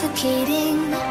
suffocating.